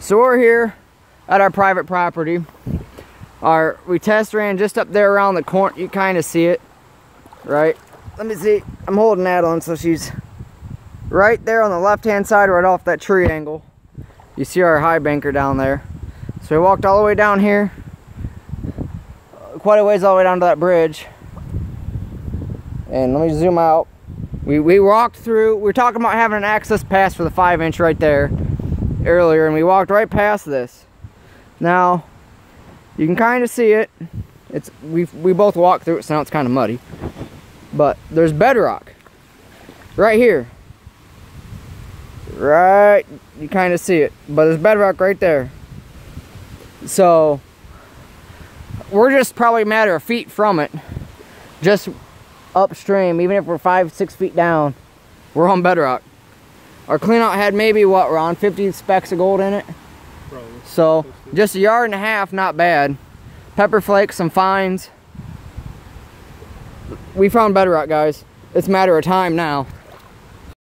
So we're here at our private property. Our we test ran just up there around the corner. You kind of see it, right? Let me see. I'm holding Adeline so she's right there on the left hand side, right off that tree angle. You see our high banker down there. So we walked all the way down here, quite a ways all the way down to that bridge. And let me zoom out. We, we walked through, we are talking about having an access pass for the five inch right there earlier, and we walked right past this. Now, you can kind of see it. It's we we both walked through it, so now it's kind of muddy. But there's bedrock right here. Right, you kind of see it, but there's bedrock right there. So we're just probably a matter of feet from it, just upstream. Even if we're five, six feet down, we're on bedrock. Our cleanout had maybe what around 50 specks of gold in it. Probably. So just a yard and a half, not bad. Pepper flakes, some fines. We found bedrock, guys. It's a matter of time now.